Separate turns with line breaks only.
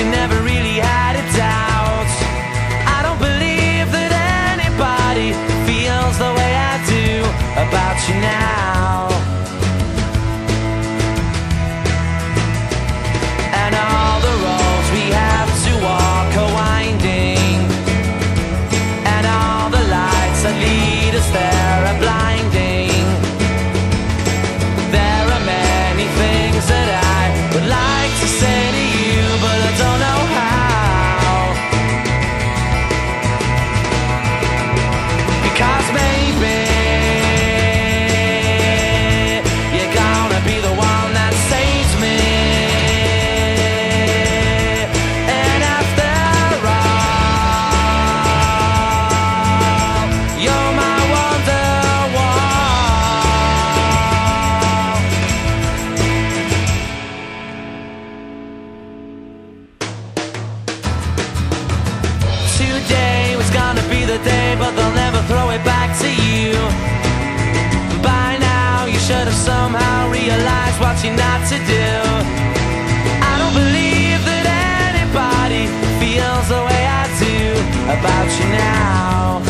you never really had a doubt. I don't believe that anybody feels the way I do about you now. And all the roads we have to walk are winding, and all the lights that lead throw it back to you. By now, you should have somehow realized what you're not to do. I don't believe that anybody feels the way I do about you now.